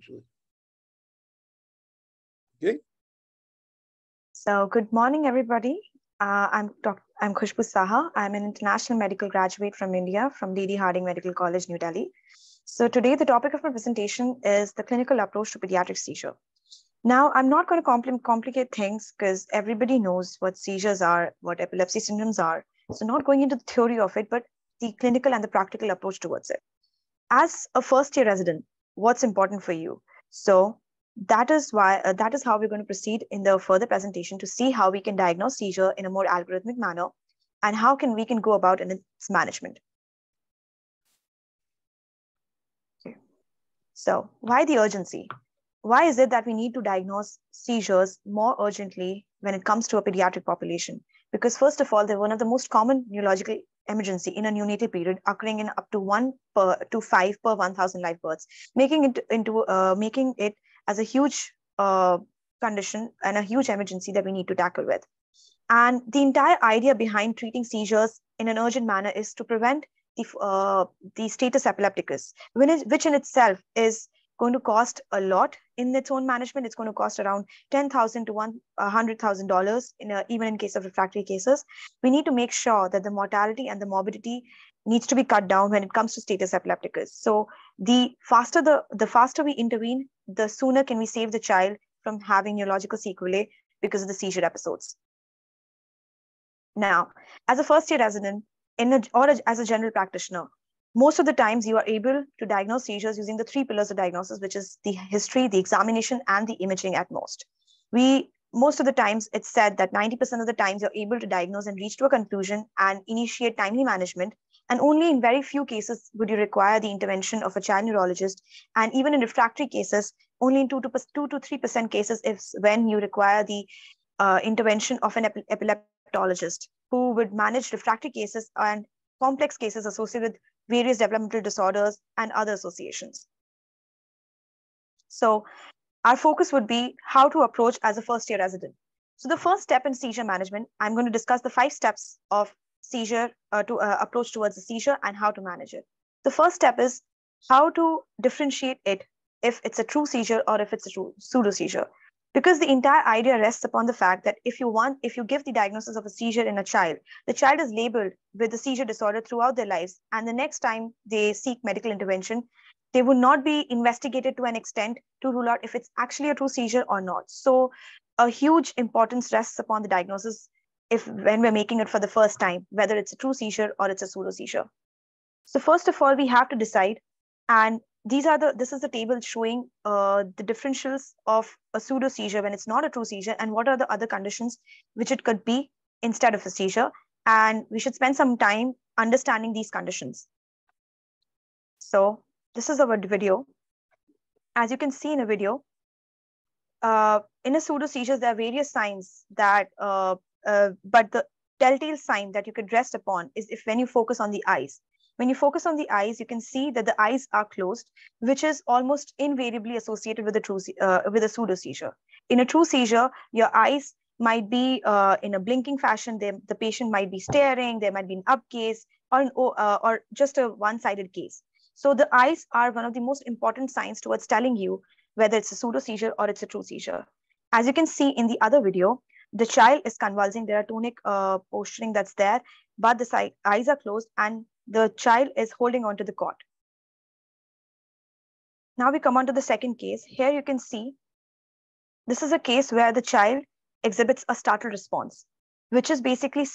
actually. Okay. So good morning, everybody. Uh, I'm Dr. I'm Khushboo Saha. I'm an international medical graduate from India, from Lady Hardinge Medical College, New Delhi. So today, the topic of my presentation is the clinical approach to pediatric seizure. Now, I'm not going to compl complicate things because everybody knows what seizures are, what epilepsy syndromes are. So not going into the theory of it, but the clinical and the practical approach towards it. As a first year resident, what's important for you? So that is why uh, that is how we're going to proceed in the further presentation to see how we can diagnose seizure in a more algorithmic manner and how can we can go about in its management. Okay. So why the urgency? Why is it that we need to diagnose seizures more urgently when it comes to a pediatric population? Because first of all, they're one of the most common neurological emergency in a neonatal period occurring in up to one per to five per 1000 live births making it into uh, making it as a huge uh, condition and a huge emergency that we need to tackle with. And the entire idea behind treating seizures in an urgent manner is to prevent the, uh, the status epilepticus, which in itself is going to cost a lot in its own management. It's going to cost around 10,000 to $100,000 in a, even in case of refractory cases. We need to make sure that the mortality and the morbidity needs to be cut down when it comes to status epilepticus. So the faster the, the faster we intervene, the sooner can we save the child from having neurological sequelae because of the seizure episodes. Now, as a first year resident in a, or a, as a general practitioner, most of the times you are able to diagnose seizures using the three pillars of diagnosis, which is the history, the examination, and the imaging at most. We most of the times it's said that 90% of the times you're able to diagnose and reach to a conclusion and initiate timely management and only in very few cases would you require the intervention of a child neurologist. And even in refractory cases, only in 2 to 2 to 3% cases if when you require the uh, intervention of an epileptologist who would manage refractory cases and complex cases associated with various developmental disorders and other associations. So our focus would be how to approach as a first year resident. So the first step in seizure management, I'm going to discuss the five steps of seizure uh, to uh, approach towards a seizure and how to manage it. The first step is how to differentiate it if it's a true seizure or if it's a true pseudo seizure. Because the entire idea rests upon the fact that if you want, if you give the diagnosis of a seizure in a child, the child is labeled with a seizure disorder throughout their lives. And the next time they seek medical intervention, they would not be investigated to an extent to rule out if it's actually a true seizure or not. So a huge importance rests upon the diagnosis if when we're making it for the first time, whether it's a true seizure or it's a pseudo seizure. So first of all, we have to decide, and these are the this is the table showing uh, the differentials of a pseudo seizure when it's not a true seizure, and what are the other conditions which it could be instead of a seizure. And we should spend some time understanding these conditions. So this is our video. As you can see in a video, uh, in a pseudo seizure, there are various signs that uh, uh, but the telltale sign that you could rest upon is if when you focus on the eyes. When you focus on the eyes, you can see that the eyes are closed, which is almost invariably associated with a true uh, with a pseudo seizure. In a true seizure, your eyes might be uh, in a blinking fashion. They, the patient might be staring. There might be an up gaze or an, uh, or just a one-sided gaze. So the eyes are one of the most important signs towards telling you whether it's a pseudo seizure or it's a true seizure. As you can see in the other video, the child is convulsing. There are tonic uh, posturing that's there, but the eyes are closed and the child is holding onto the cot. Now we come on to the second case. Here you can see this is a case where the child exhibits a startle response, which is basically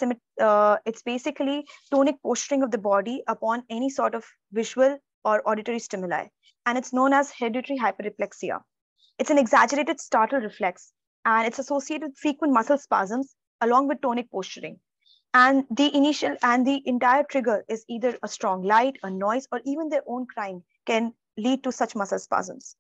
uh, it's basically tonic posturing of the body upon any sort of visual or auditory stimuli, and it's known as hereditary hyperreflexia. It's an exaggerated startle reflex and it's associated with frequent muscle spasms along with tonic posturing. And the initial and the entire trigger is either a strong light, a noise, or even their own crying can lead to such muscle spasms.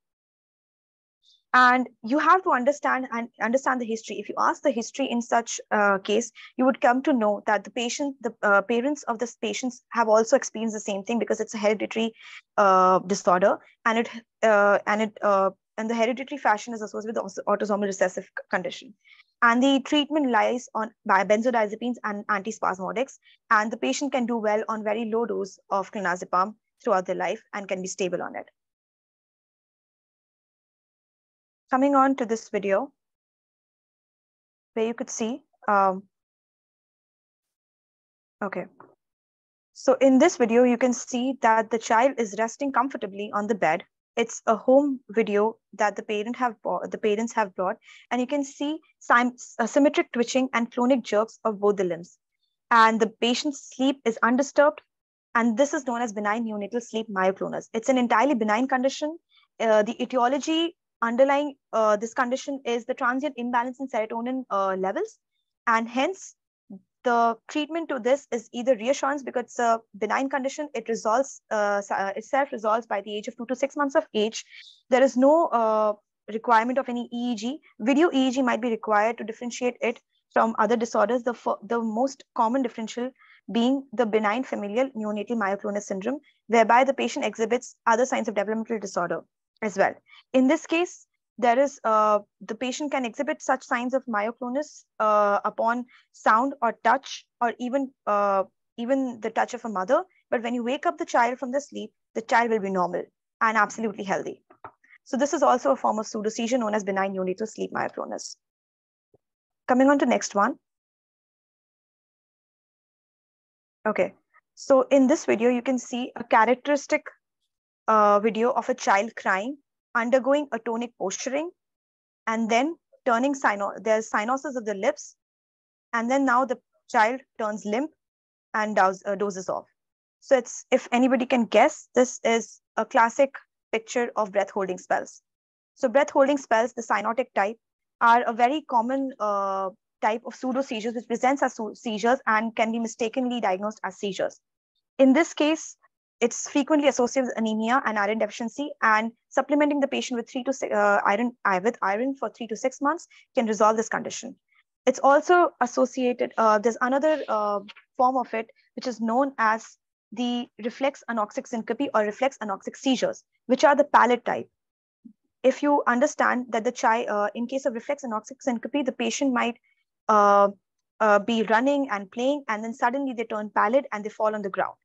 And you have to understand and understand the history. If you ask the history in such uh, case, you would come to know that the patient, the uh, parents of the patients have also experienced the same thing because it's a hereditary uh, disorder, and it uh, and it uh, and the hereditary fashion is associated with the autosomal recessive condition. And the treatment lies on by benzodiazepines and antispasmodics, and the patient can do well on very low dose of clonazepam throughout their life and can be stable on it. coming on to this video, where you could see, um, okay. So in this video, you can see that the child is resting comfortably on the bed. It's a home video that the parent have bought, the parents have brought, and you can see sim uh, symmetric twitching and clonic jerks of both the limbs. And the patient's sleep is undisturbed, and this is known as benign neonatal sleep myoclonus. It's an entirely benign condition. Uh, the etiology underlying uh, this condition is the transient imbalance in serotonin uh, levels, and hence the treatment to this is either reassurance because it's a benign condition. It resolves uh, itself resolves by the age of two to six months of age. There is no uh, requirement of any EEG. Video EEG might be required to differentiate it from other disorders. The, the most common differential being the benign familial neonatal myoclonus syndrome, whereby the patient exhibits other signs of developmental disorder as well. In this case, there is uh, the patient can exhibit such signs of myoclonus uh, upon sound or touch or even uh, even the touch of a mother. But when you wake up the child from the sleep the child will be normal and absolutely healthy. So this is also a form of pseudoseizure known as benign neonatal sleep myoclonus. Coming on to next one. Okay. So in this video you can see a characteristic uh, video of a child crying undergoing atonic posturing, and then turning cyno, there's cyanosis of the lips, and then now the child turns limp and does, uh, dozes off. So it's, if anybody can guess, this is a classic picture of breath holding spells. So breath holding spells, the cyanotic type, are a very common uh, type of pseudo seizures which presents as seizures and can be mistakenly diagnosed as seizures. In this case, it's frequently associated with anemia and iron deficiency, and supplementing the patient with three to six, uh, iron with iron for three to six months can resolve this condition. It's also associated. Uh, there's another uh, form of it which is known as the reflex anoxic syncope or reflex anoxic seizures, which are the pallid type. If you understand that the child, uh, in case of reflex anoxic syncope, the patient might uh, uh, be running and playing, and then suddenly they turn pallid and they fall on the ground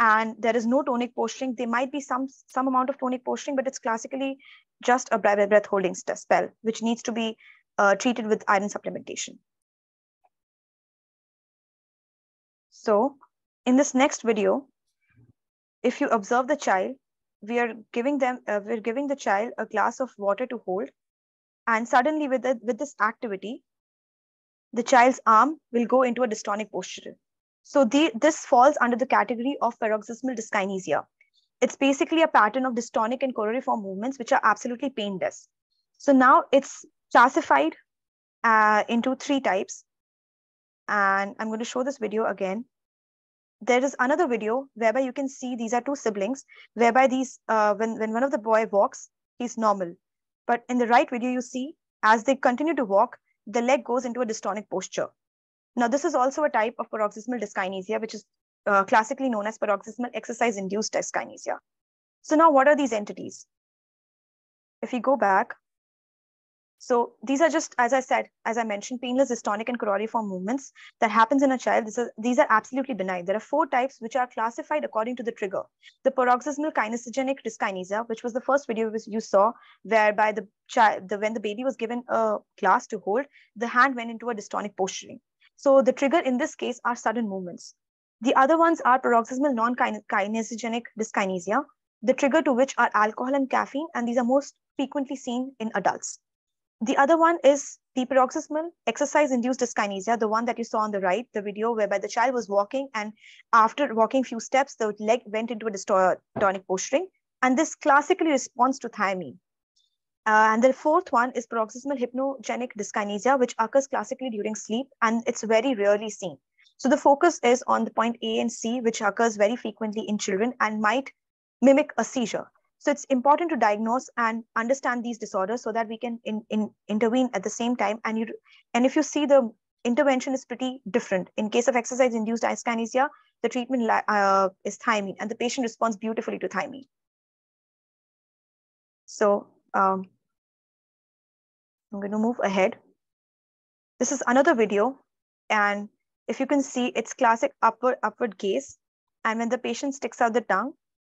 and there is no tonic posturing. There might be some some amount of tonic posturing, but it's classically just a breath holding spell, which needs to be uh, treated with iron supplementation. So in this next video, if you observe the child, we are giving them, uh, we're giving the child a glass of water to hold. And suddenly with, the, with this activity, the child's arm will go into a dystonic posture. So the, this falls under the category of paroxysmal dyskinesia. It's basically a pattern of dystonic and choreiform movements, which are absolutely painless. So now it's classified uh, into three types. And I'm going to show this video again. There is another video whereby you can see these are two siblings, whereby these, uh, when, when one of the boy walks, he's normal. But in the right video, you see, as they continue to walk, the leg goes into a dystonic posture. Now, this is also a type of paroxysmal dyskinesia, which is uh, classically known as paroxysmal exercise-induced dyskinesia. So now what are these entities? If you go back, so these are just, as I said, as I mentioned, painless dystonic and choreiform movements that happens in a child. Is, these are absolutely benign. There are four types which are classified according to the trigger. The paroxysmal kinesigenic dyskinesia, which was the first video you saw, whereby the child, the, when the baby was given a glass to hold, the hand went into a dystonic posturing. So the trigger in this case are sudden movements. The other ones are paroxysmal non-kinesigenic dyskinesia, the trigger to which are alcohol and caffeine, and these are most frequently seen in adults. The other one is the paroxysmal exercise-induced dyskinesia, the one that you saw on the right, the video whereby the child was walking and after walking few steps, the leg went into a dystonic posturing. And this classically responds to thiamine. Uh, and the fourth one is paroxysmal hypnogenic dyskinesia, which occurs classically during sleep, and it's very rarely seen. So the focus is on the point A and C, which occurs very frequently in children and might mimic a seizure. So it's important to diagnose and understand these disorders so that we can in, in, intervene at the same time. And you and if you see the intervention is pretty different. In case of exercise-induced dyskinesia, the treatment uh, is thymine, and the patient responds beautifully to thymine. So um, I'm going to move ahead. This is another video. And if you can see, it's classic upward, upward gaze. And when the patient sticks out the tongue.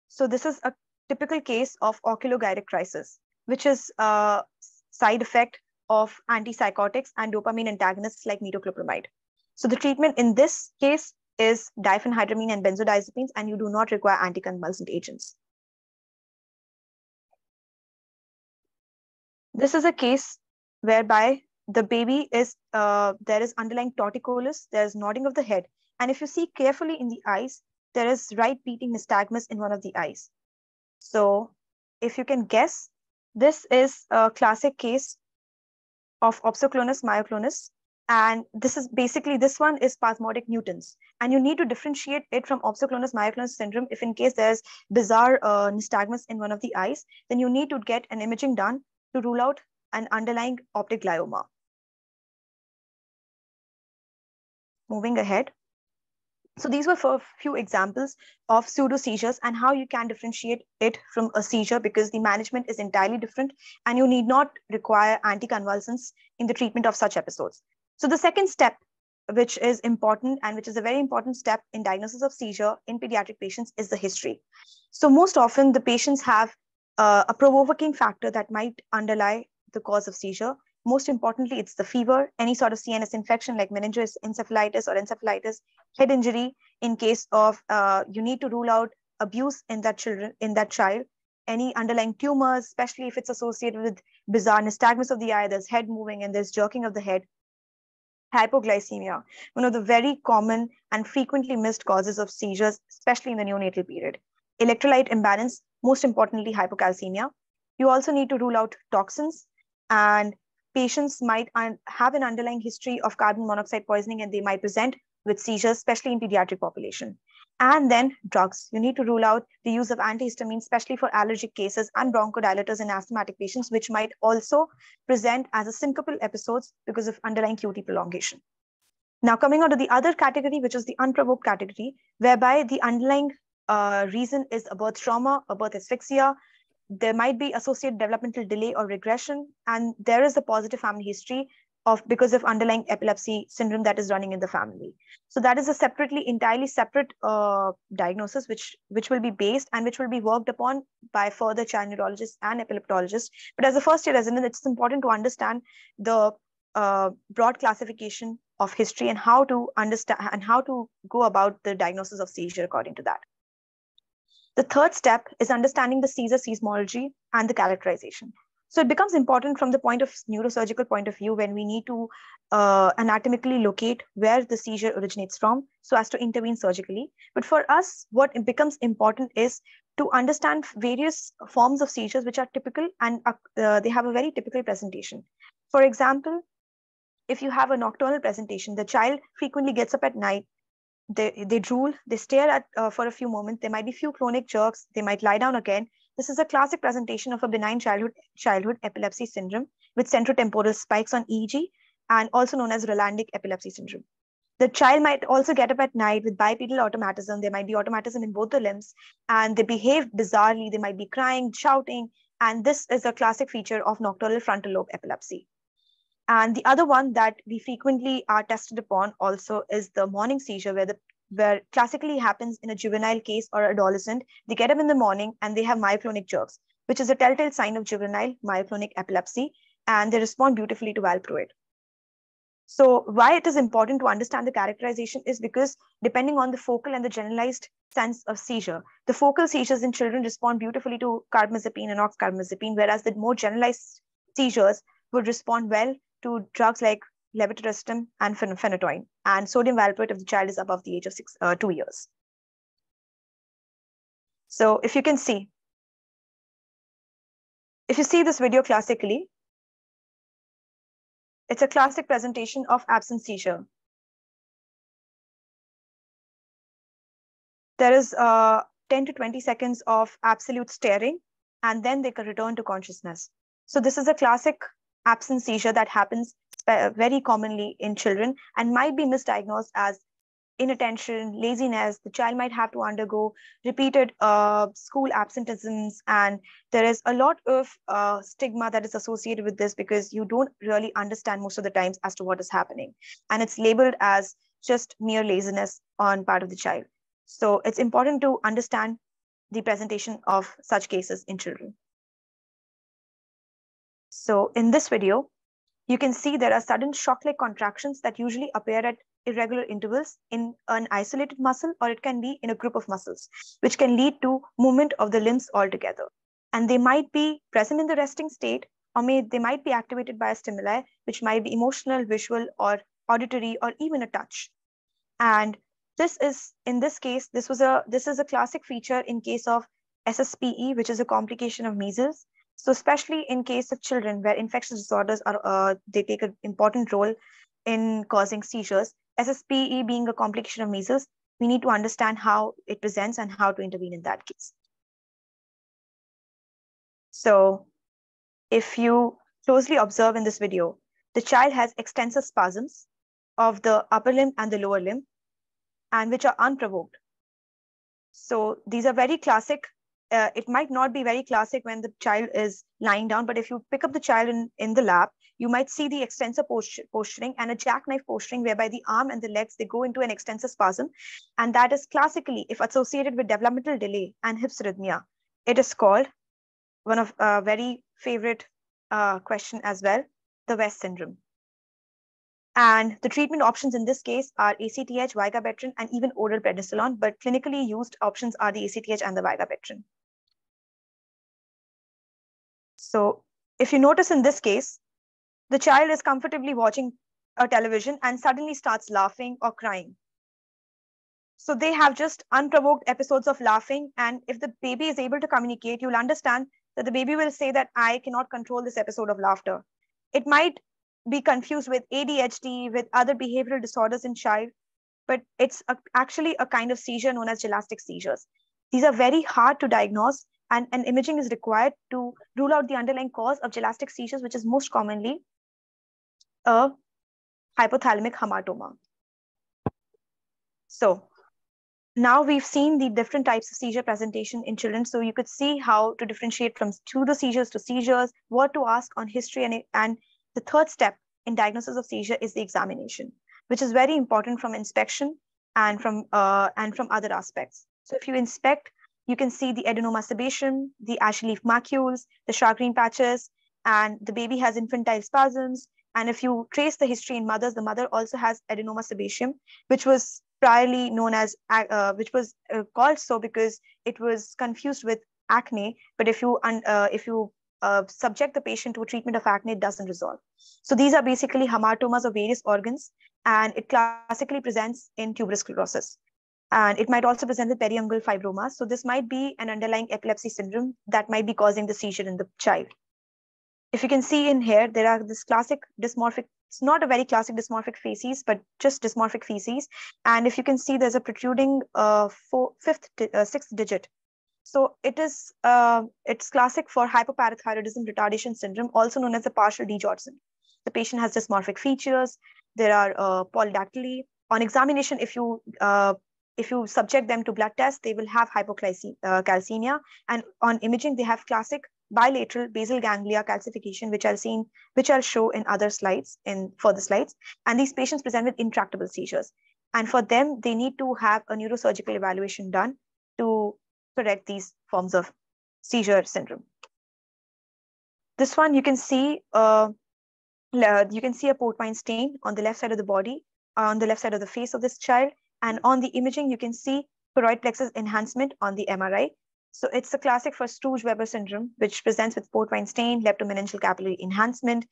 So this is a typical case of oculogyric crisis, which is a side effect of antipsychotics and dopamine antagonists like metoclopramide. So the treatment in this case is diphenhydramine and benzodiazepines, and you do not require anticonvulsant agents. This is a case whereby the baby is, uh, there is underlying torticollis, there's nodding of the head. And if you see carefully in the eyes, there is right beating nystagmus in one of the eyes. So if you can guess, this is a classic case of opsoclonus myoclonus. And this is basically, this one is spasmus nutans. And you need to differentiate it from opsoclonus myoclonus syndrome. If in case there's bizarre uh, nystagmus in one of the eyes, then you need to get an imaging done to rule out an underlying optic glioma. Moving ahead. So these were for a few examples of pseudo seizures and how you can differentiate it from a seizure because the management is entirely different and you need not require anticonvulsants in the treatment of such episodes. So the second step, which is important and which is a very important step in diagnosis of seizure in pediatric patients is the history. So most often the patients have uh, a provoking factor that might underlie the cause of seizure most importantly, it's the fever, any sort of CNS infection like meningitis, encephalitis, or encephalitis, head injury. In case of uh, you need to rule out abuse in that children in that child, any underlying tumors, especially if it's associated with bizarre nystagmus of the eye, there's head moving and there's jerking of the head. Hypoglycemia, one of the very common and frequently missed causes of seizures, especially in the neonatal period. Electrolyte imbalance, most importantly, hypocalcemia. You also need to rule out toxins and patients might have an underlying history of carbon monoxide poisoning and they might present with seizures, especially in pediatric population. And then drugs. You need to rule out the use of antihistamines, especially for allergic cases and bronchodilators in asthmatic patients, which might also present as a syncopal episodes because of underlying QT prolongation. Now, coming on to the other category, which is the unprovoked category, whereby the underlying uh, reason is a birth trauma, a birth asphyxia, there might be associated developmental delay or regression, and there is a positive family history of because of underlying epilepsy syndrome that is running in the family. So that is a separately, entirely separate uh, diagnosis, which which will be based and which will be worked upon by further child neurologists and epileptologists. But as a first year resident, it's important to understand the uh, broad classification of history and how to understand and how to go about the diagnosis of seizure according to that. The third step is understanding the seizure semiology and the characterization. So it becomes important from the point of neurosurgical point of view when we need to uh, anatomically locate where the seizure originates from so as to intervene surgically. But for us, what becomes important is to understand various forms of seizures which are typical and uh, they have a very typical presentation. For example, if you have a nocturnal presentation, the child frequently gets up at night they, they drool, they stare at uh, for a few moments. There might be few clonic jerks. They might lie down again. This is a classic presentation of a benign childhood, childhood epilepsy syndrome with centrotemporal spikes on EEG and also known as Rolandic epilepsy syndrome. The child might also get up at night with bipedal automatism. There might be automatism in both the limbs and they behave bizarrely. They might be crying, shouting. And this is a classic feature of nocturnal frontal lobe epilepsy. And the other one that we frequently are tested upon also is the morning seizure, where the where classically happens in a juvenile case or adolescent. They get up in the morning and they have myoclonic jerks, which is a telltale sign of juvenile myoclonic epilepsy, and they respond beautifully to valproate. So why it is important to understand the characterization is because depending on the focal and the generalized sense of seizure, the focal seizures in children respond beautifully to carbamazepine and oxcarbamazepine, whereas the more generalized seizures would respond well to drugs like levetiracetam and phenytoin, and sodium valproate if the child is above the age of six, uh, two years. So if you can see, if you see this video classically, it's a classic presentation of absent seizure. There is uh, 10 to 20 seconds of absolute staring, and then they can return to consciousness. So this is a classic absent seizure that happens very commonly in children and might be misdiagnosed as inattention, laziness. The child might have to undergo repeated uh, school absenteeisms, and there is a lot of uh, stigma that is associated with this because you don't really understand most of the times as to what is happening, and it's labeled as just mere laziness on part of the child. So it's important to understand the presentation of such cases in children. So in this video, you can see there are sudden shock-like contractions that usually appear at irregular intervals in an isolated muscle or it can be in a group of muscles, which can lead to movement of the limbs altogether. And they might be present in the resting state or may, they might be activated by a stimuli, which might be emotional, visual, or auditory, or even a touch. And this is, in this case, this was a this is a classic feature in case of SSPE, which is a complication of measles. So especially in case of children where infectious disorders are, uh, they take an important role in causing seizures. SSPE being a complication of measles, we need to understand how it presents and how to intervene in that case. So if you closely observe in this video, the child has extensive spasms of the upper limb and the lower limb, and which are unprovoked. So these are very classic. Uh, it might not be very classic when the child is lying down, but if you pick up the child in, in the lap, you might see the extensor posturing and a jackknife posturing whereby the arm and the legs, they go into an extensor spasm. And that is classically, if associated with developmental delay and hypsarrhythmia, it is called one of a uh, very favorite uh, question as well, the West syndrome. And the treatment options in this case are ACTH, vigabatrin, and even oral prednisolone, but clinically used options are the ACTH and the vigabatrin. So if you notice in this case, the child is comfortably watching a television and suddenly starts laughing or crying. So they have just unprovoked episodes of laughing. And if the baby is able to communicate, you'll understand that the baby will say that I cannot control this episode of laughter. It might be confused with ADHD, with other behavioral disorders in child, but it's a, actually a kind of seizure known as gelastic seizures. These are very hard to diagnose, and, and imaging is required to rule out the underlying cause of gelastic seizures, which is most commonly a hypothalamic hamartoma. So now we've seen the different types of seizure presentation in children. So you could see how to differentiate from pseudo seizures to seizures, what to ask on history. And, and the third step in diagnosis of seizure is the examination, which is very important from inspection and from, uh, and from other aspects. So if you inspect, you can see the adenoma sebaceum, the ashy leaf macules, the shagreen patches, and the baby has infantile spasms. And if you trace the history in mothers, the mother also has adenoma sebaceum, which was priorly known as, uh, which was uh, called so because it was confused with acne. But if you, uh, if you uh, subject the patient to a treatment of acne, it doesn't resolve. So these are basically hamartomas of various organs, and it classically presents in tuberous sclerosis. And it might also present with periungual fibromas. So this might be an underlying epilepsy syndrome that might be causing the seizure in the child. If you can see in here, there are this classic dysmorphic it's not a very classic dysmorphic facies, but just dysmorphic facies. And if you can see, there's a protruding uh, four, fifth, uh, sixth digit. So it is, uh, it's classic for hypoparathyroidism retardation syndrome, also known as the partial D-Jordson. The patient has dysmorphic features. There are uh, polydactyly. On examination, if you uh, if you subject them to blood tests, they will have hypocalcemia. Uh, and on imaging, they have classic bilateral basal ganglia calcification, which I'll seen, which I'll show in other slides, in further slides. And these patients present with intractable seizures. And for them, they need to have a neurosurgical evaluation done to correct these forms of seizure syndrome. This one, you can see, uh, you can see a port wine stain on the left side of the body, on the left side of the face of this child. And on the imaging, you can see choroid plexus enhancement on the MRI. So it's a classic for Sturge-Weber syndrome, which presents with port wine stain, leptomeningeal capillary enhancement,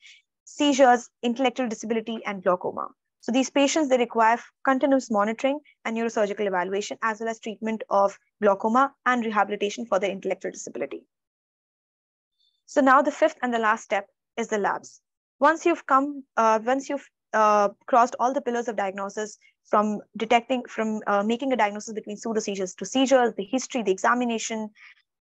seizures, intellectual disability, and glaucoma. So these patients, they require continuous monitoring and neurosurgical evaluation, as well as treatment of glaucoma and rehabilitation for their intellectual disability. So now the fifth and the last step is the labs. Once you've come, uh, once you've uh, crossed all the pillars of diagnosis from detecting, from uh, making a diagnosis between pseudo seizures to seizures, the history, the examination,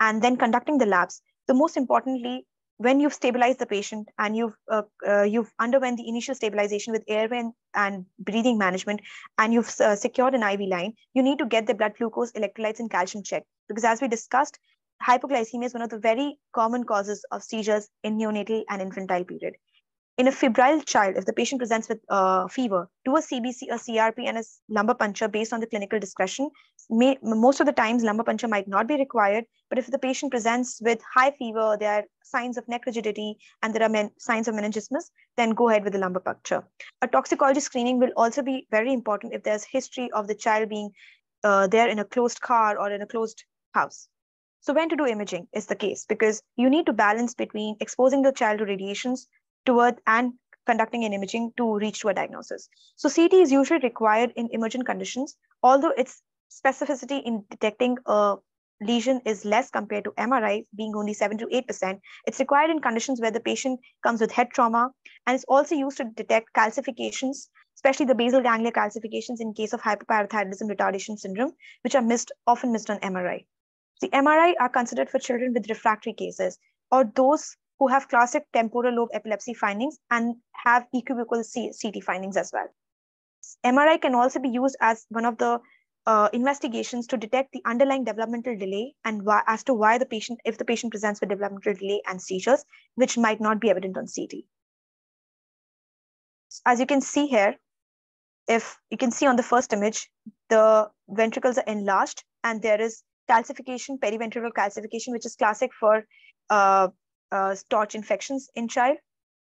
and then conducting the labs. The most importantly, when you've stabilized the patient and you've uh, uh, you've underwent the initial stabilization with airway and, breathing management and you've uh, secured an iv line you need to get the blood glucose electrolytes and calcium checked because as we discussed hypoglycemia is one of the very common causes of seizures in neonatal and infantile period in a febrile child, if the patient presents with uh, fever, do a CBC, a CRP, and a lumbar puncture based on the clinical discretion. May, most of the times, lumbar puncture might not be required, but if the patient presents with high fever, there are signs of neck rigidity, and there are signs of meningismus, then go ahead with the lumbar puncture. A toxicology screening will also be very important if there's history of the child being uh, there in a closed car or in a closed house. So when to do imaging is the case because you need to balance between exposing the child to radiations toward and conducting an imaging to reach to a diagnosis. So CT is usually required in emergent conditions, although its specificity in detecting a lesion is less compared to MRI, being only 7 to 8%. It's required in conditions where the patient comes with head trauma, and it's also used to detect calcifications, especially the basal ganglia calcifications in case of hypoparathyroidism retardation syndrome, which are missed, often missed on MRI. The MRI are considered for children with refractory cases or those who have classic temporal lobe epilepsy findings and have equivocal CT findings as well. MRI can also be used as one of the uh, investigations to detect the underlying developmental delay and why, as to why the patient, if the patient presents with developmental delay and seizures, which might not be evident on CT. As you can see here, if you can see on the first image, the ventricles are enlarged and there is calcification, periventricular calcification, which is classic for uh, uh, torch infections in child.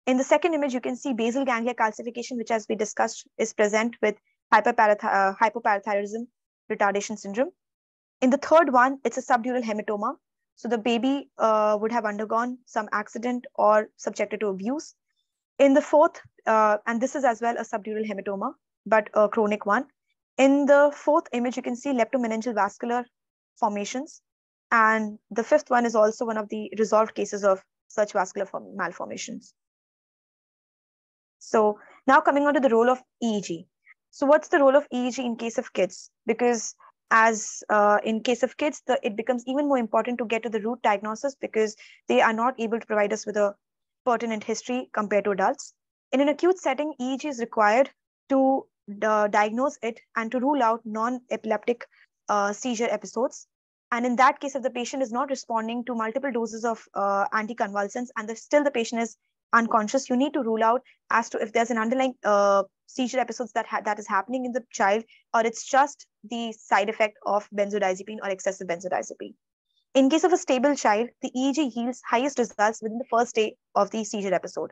In the second image, you can see basal ganglia calcification, which as we discussed is present with hyperparath uh, hypoparathyroidism retardation syndrome. In the third one, it's a subdural hematoma. So the baby uh, would have undergone some accident or subjected to abuse. In the fourth, uh, and this is as well a subdural hematoma, but a chronic one. In the fourth image, you can see leptomeningeal vascular formations. And the fifth one is also one of the resolved cases of such vascular malformations. So now coming on to the role of EEG. So what's the role of EEG in case of kids? Because as uh, in case of kids, the, it becomes even more important to get to the root diagnosis because they are not able to provide us with a pertinent history compared to adults. In an acute setting, EEG is required to uh, diagnose it and to rule out non-epileptic uh, seizure episodes. And in that case, if the patient is not responding to multiple doses of uh, anticonvulsants and still the patient is unconscious, you need to rule out as to if there's an underlying uh, seizure episodes that that is happening in the child, or it's just the side effect of benzodiazepine or excessive benzodiazepine. In case of a stable child, the EEG yields highest results within the first day of the seizure episode.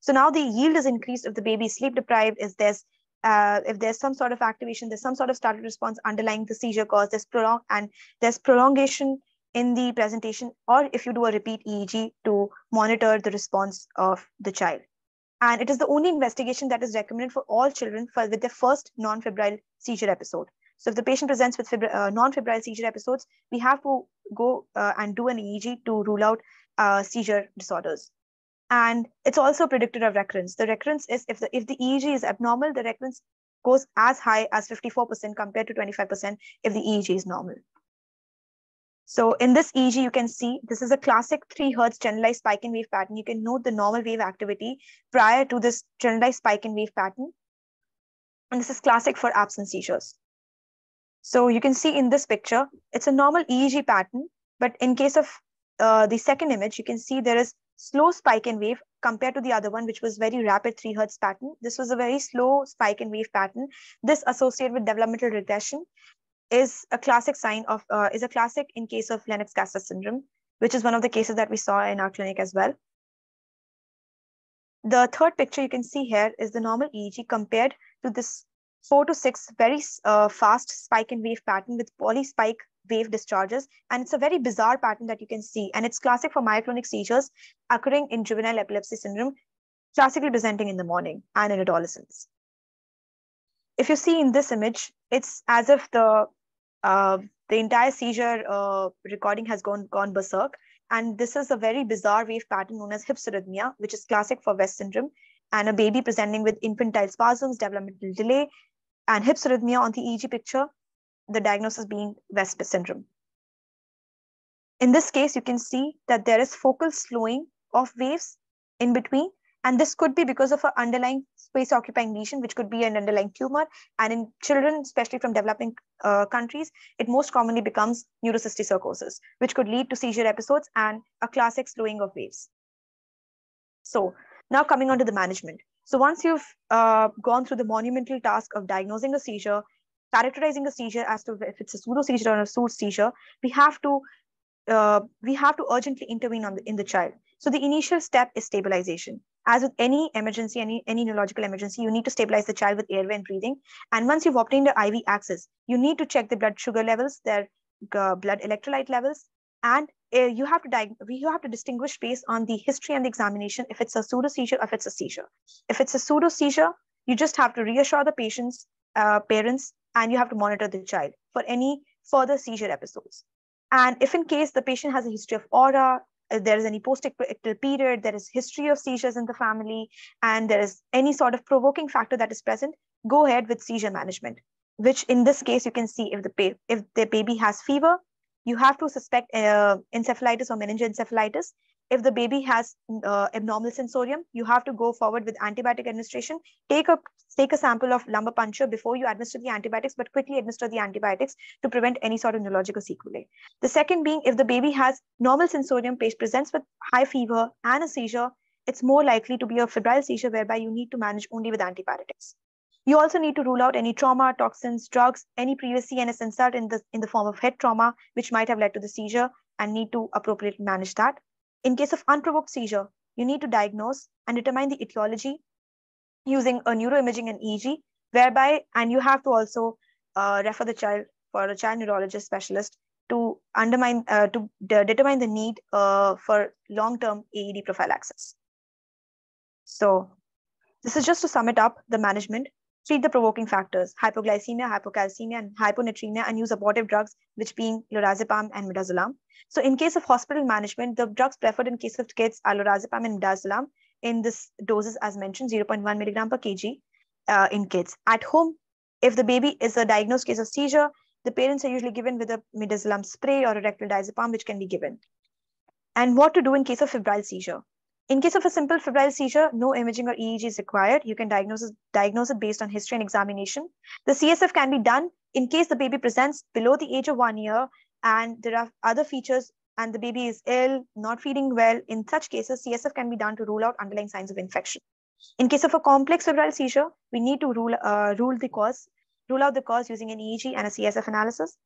So now the yield is increased if the baby is sleep deprived, is there's uh, if there's some sort of activation, there's some sort of started response underlying the seizure cause, there's prolong and there's prolongation in the presentation, or if you do a repeat EEG to monitor the response of the child. And it is the only investigation that is recommended for all children for, with their first non-febrile seizure episode. So if the patient presents with uh, non-febrile seizure episodes, we have to go uh, and do an EEG to rule out uh, seizure disorders. And it's also a predictor of recurrence. The recurrence is if the if the EEG is abnormal, the recurrence goes as high as 54% compared to 25% if the EEG is normal. So in this EEG, you can see this is a classic 3 hertz generalized spike in wave pattern. You can note the normal wave activity prior to this generalized spike in wave pattern. And this is classic for absence seizures. So you can see in this picture, it's a normal EEG pattern, but in case of uh, the second image, you can see there is slow spike in wave compared to the other one, which was very rapid 3 hertz pattern. This was a very slow spike in wave pattern. This associated with developmental regression is a classic sign of, uh, is a classic in case of Lennox-Gastaut syndrome, which is one of the cases that we saw in our clinic as well. The third picture you can see here is the normal EEG compared to this four to six very uh, fast spike in wave pattern with polyspike wave discharges. And it's a very bizarre pattern that you can see. And it's classic for myoclonic seizures occurring in juvenile epilepsy syndrome, classically presenting in the morning and in adolescence. If you see in this image, it's as if the uh, the entire seizure uh, recording has gone, gone berserk. And this is a very bizarre wave pattern known as hypsarrhythmia, which is classic for West syndrome, and a baby presenting with infantile spasms, developmental delay, and hypsarrhythmia on the EEG picture the diagnosis being West syndrome. In this case, you can see that there is focal slowing of waves in between. And this could be because of an underlying space occupying lesion, which could be an underlying tumor. And in children, especially from developing uh, countries, it most commonly becomes neurocysticercosis, which could lead to seizure episodes and a classic slowing of waves. So Now coming on to the management. So once you've uh, gone through the monumental task of diagnosing a seizure, characterizing a seizure as to if it's a pseudo seizure or a pseudo seizure, we have to uh, we have to urgently intervene on the, in the child. So the initial step is stabilization. As with any emergency, any, any neurological emergency, you need to stabilize the child with airway and breathing. And once you've obtained the IV access, you need to check the blood sugar levels, their uh, blood electrolyte levels, and uh, you have to diag- you have to distinguish based on the history and the examination if it's a pseudo seizure or if it's a seizure. If it's a pseudo seizure, you just have to reassure the patients, uh, parents, and you have to monitor the child for any further seizure episodes. And if in case the patient has a history of aura, there is any post-ictal period, there is history of seizures in the family, and there is any sort of provoking factor that is present, go ahead with seizure management. Which in this case, you can see if the if the baby has fever, you have to suspect uh, encephalitis or meningoencephalitis. If the baby has uh, abnormal sensorium, you have to go forward with antibiotic administration. Take a take a sample of lumbar puncture before you administer the antibiotics, but quickly administer the antibiotics to prevent any sort of neurological sequelae. The second being, if the baby has normal sensorium, presents with high fever and a seizure, it's more likely to be a febrile seizure whereby you need to manage only with antibiotics. You also need to rule out any trauma, toxins, drugs, any previous CNS insult in the, in the form of head trauma, which might have led to the seizure and need to appropriately manage that. In case of unprovoked seizure, you need to diagnose and determine the etiology using a neuroimaging and EEG, whereby, and you have to also uh, refer the child for a child neurologist specialist to undermine, uh, to de determine the need uh, for long-term AED prophylaxis. So this is just to sum it up, the management. Treat the provoking factors, hypoglycemia, hypocalcemia, and hyponatremia, and use abortive drugs, which being lorazepam and midazolam. So in case of hospital management, the drugs preferred in case of kids are lorazepam and midazolam in this doses as mentioned, 0.1 milligram per kg uh, in kids. At home, if the baby is a diagnosed case of seizure, the parents are usually given with a midazolam spray or a rectal diazepam, which can be given. And what to do in case of febrile seizure. In case of a simple febrile seizure, no imaging or EEG is required. You can diagnose diagnose it based on history and examination. The CSF can be done in case the baby presents below the age of one year and there are other features and the baby is ill, not feeding well. In such cases, CSF can be done to rule out underlying signs of infection. In case of a complex febrile seizure, we need to rule, uh, rule the cause, rule out the cause using an EEG and a CSF analysis.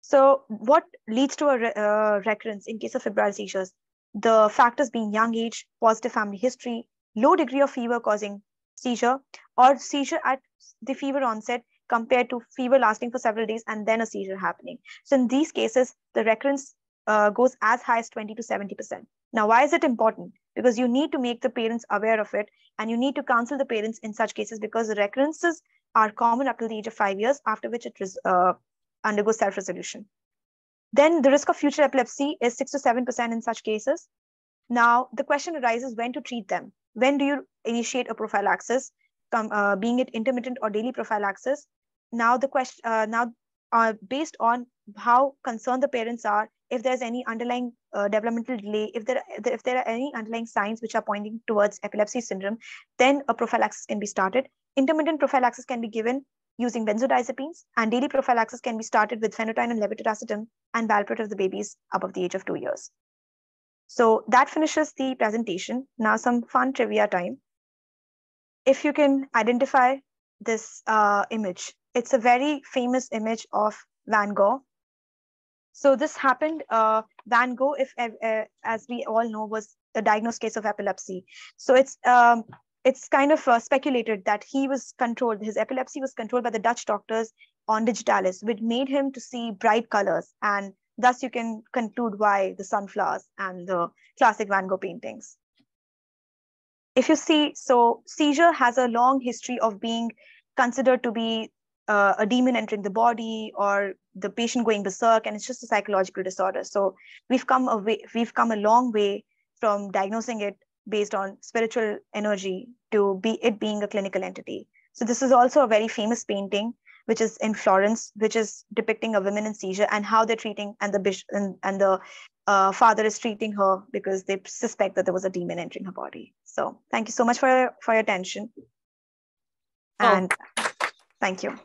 So what leads to a re uh, recurrence in case of febrile seizures? The factors being young age, positive family history, low degree of fever causing seizure, or seizure at the fever onset compared to fever lasting for several days and then a seizure happening. So in these cases, the recurrence uh, goes as high as 20 to 70%. Now, why is it important? Because you need to make the parents aware of it and you need to counsel the parents in such cases because the recurrences are common up to the age of five years, after which it uh, undergoes self-resolution. Then the risk of future epilepsy is 6 to 7% in such cases. Now, the question arises when to treat them. When do you initiate a prophylaxis, um, uh, being it intermittent or daily prophylaxis? Now, the question, uh, now uh, based on how concerned the parents are, if there's any underlying uh, developmental delay, if there, if there are any underlying signs which are pointing towards epilepsy syndrome, then a prophylaxis can be started. Intermittent prophylaxis can be given using benzodiazepines, and daily prophylaxis can be started with phenytoin and levetiracetam and valproate of the babies above the age of two years. So that finishes the presentation. Now some fun trivia time. If you can identify this uh, image, it's a very famous image of Van Gogh. So this happened, uh, Van Gogh, if uh, as we all know, was a diagnosed case of epilepsy. So it's um, it's kind of uh, speculated that he was controlled, his epilepsy was controlled by the Dutch doctors on digitalis, which made him to see bright colors. And thus you can conclude why the sunflowers and the classic Van Gogh paintings. If you see, so seizure has a long history of being considered to be uh, a demon entering the body or the patient going berserk, and it's just a psychological disorder. So we've come a way, we've come a long way from diagnosing it based on spiritual energy to be it being a clinical entity. So this is also a very famous painting, which is in Florence, which is depicting a woman in seizure and how they're treating and the bishop and, and the uh, father is treating her because they suspect that there was a demon entering her body. So thank you so much for for your attention. Oh. And oh. thank you.